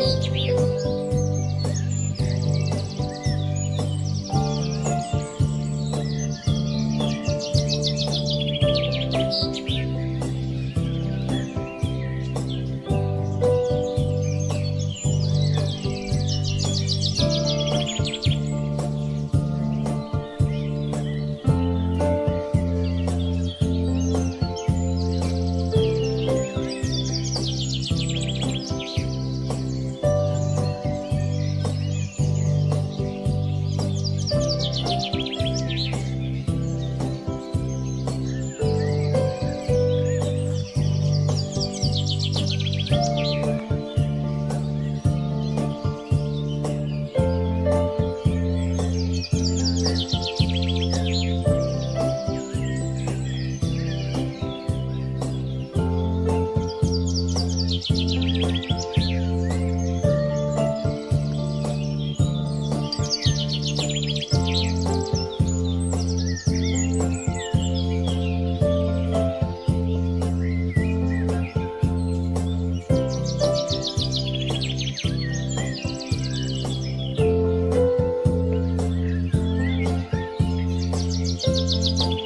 Street. Música